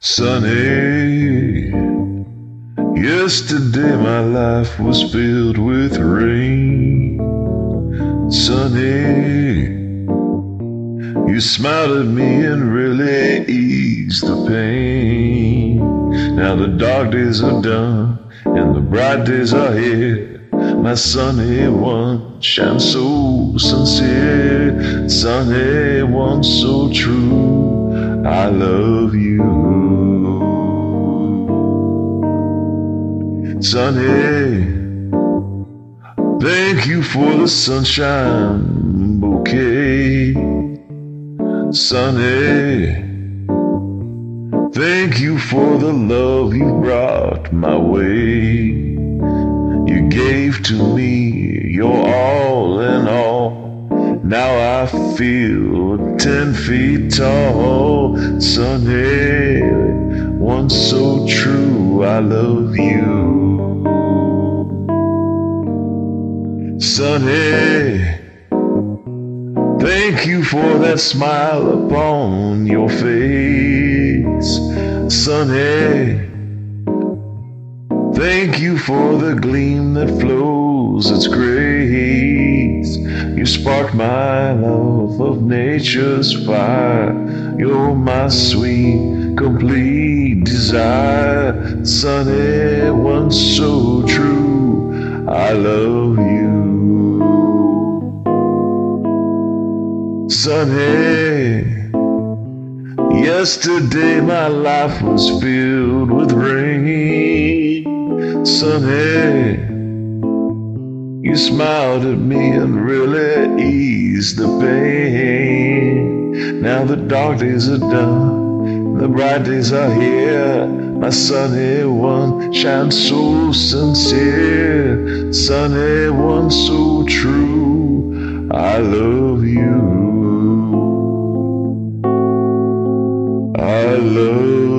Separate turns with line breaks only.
Sunny, yesterday my life was filled with rain. Sunny, you smiled at me and really eased the pain. Now the dark days are done and the bright days are here. My sunny one shines so sincere, sunny one so true. I love you. Sunny, thank you for the sunshine bouquet. Sunny, thank you for the love you brought my way. You gave to me your all in all. Now I feel ten feet tall. Sunny, one so true, I love you. Sunny, thank you for that smile upon your face. Sunny, thank you for the gleam that flows its grace. You spark my love of nature's fire. You're my sweet, complete desire. Sunny, one so true. I love you. Sunny, yesterday my life was filled with rain. Sunny, you smiled at me and really eased the pain. Now the dark days are done, the bright days are here. My sunny one shines so sincere, sunny one so true. I love